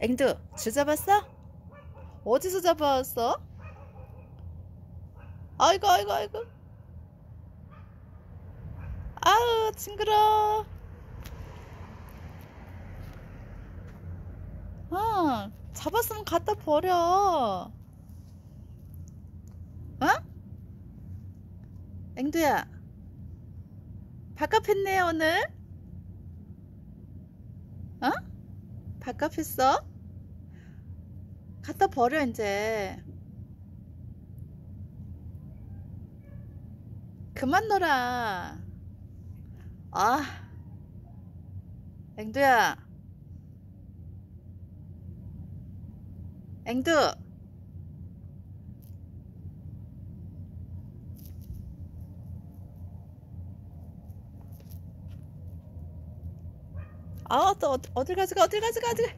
앵두, 줄 잡았어? 어디서 잡아왔어? 아이고, 아이고, 아이고. 아우, 징그러. 아, 잡았으면 갖다 버려. 어? 앵두야, 바깥 했네, 오늘? 어? 바깥했어? 갖다 버려, 이제. 그만 놀아. 아, 앵두야. 앵두. 아, 또 어- 어딜 가져가, 어딜 가져가, 어딜 가.